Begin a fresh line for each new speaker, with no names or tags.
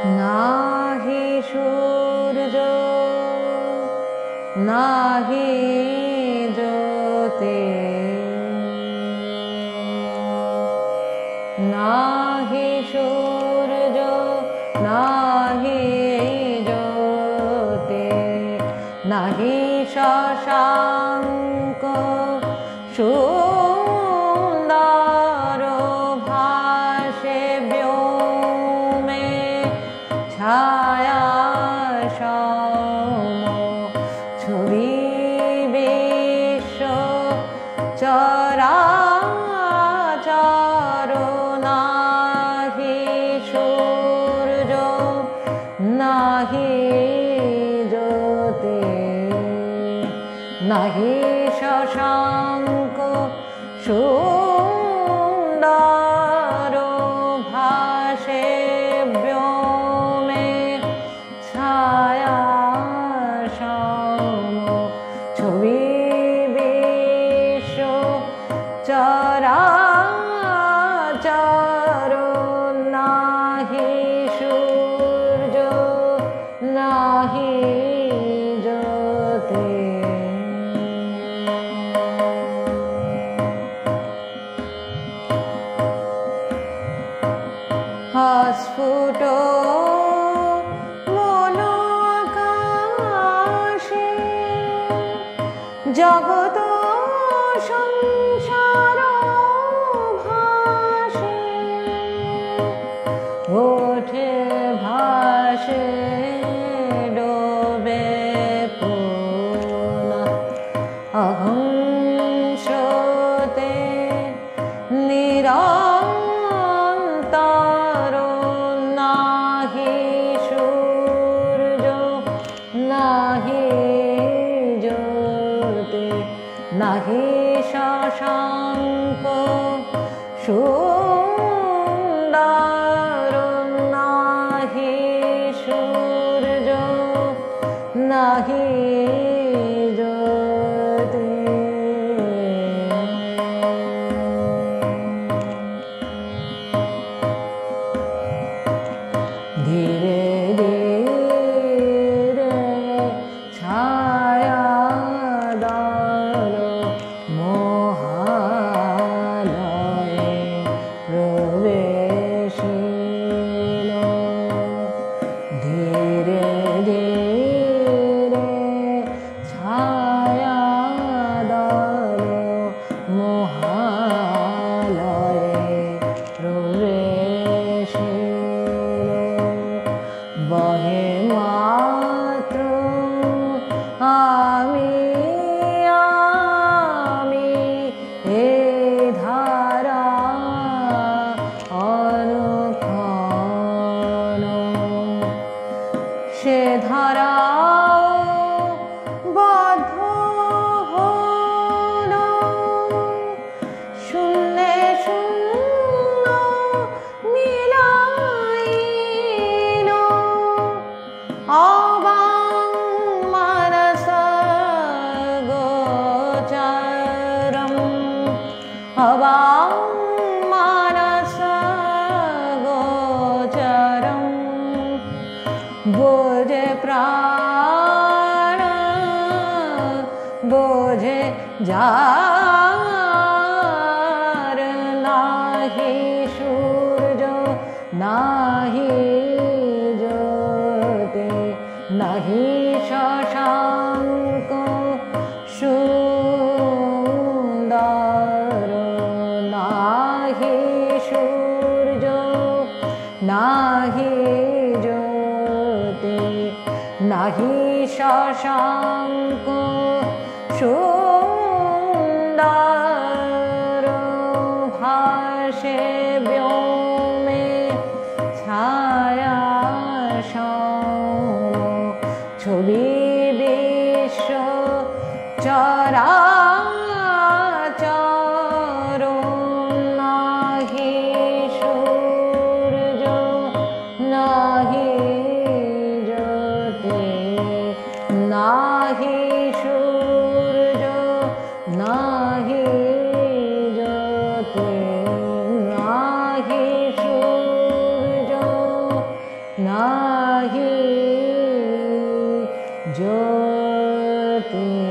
নাহি সূর্য নাহি জ্যোতি নাহি সূর্য নাহি জ্যোতি নাহি শশাঙ্ক চরাচর নাহি সূর্য নাহি জ্যোতি নাহি শশাঙ্ক সুন্দর জগত সংসার নাহি শশাঙ্ক সুন্দর নাহি সূর্য নাহি জ্যোতি पक्षधारा বোঝে প্রাণ বোঝে যার নাহি সূর্য নাহি জ্যোতি নাহি শশাঙ্ক সুন্দর নাহি সূর্য নাহি জ্যোতি নাহি শশাঙ্ক সুন্দর ভাসে ব্যোমে ছায়া ছবি বিশ্ব চরাচর নাহি সূর্য নাহি tu